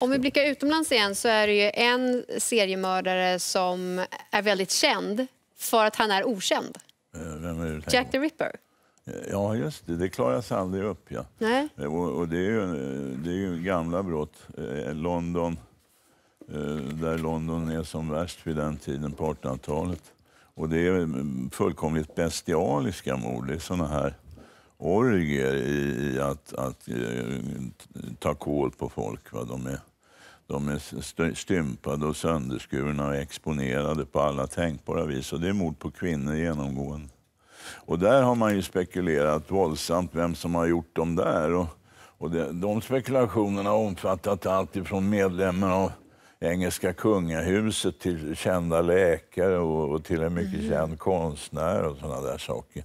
Om vi blickar utomlands igen så är det ju en seriemördare som är väldigt känd för att han är okänd. Eh, är Jack the Ripper. på? Ja, just det. Det klaras aldrig upp. Ja. Nej. Eh, Och, och det, är ju, det är ju gamla brott. Eh, London, eh, där London är som värst vid den tiden på 1800-talet. Och det är mm, fullkomligt bestialiska mord. Det är såna här orgier i, i att, att eh, ta kål på folk. Va? De är, de är st- stympade och sönderskurna och exponerade på alla tänkbara vis. Och det är mord på kvinnor genomgående. Och där har man ju spekulerat våldsamt vem som har gjort dem där. Och, och det, de spekulationerna har omfattat allt ifrån medlemmar av engelska kungahuset till kända läkare och, och till en mycket känd konstnär och sådana där saker.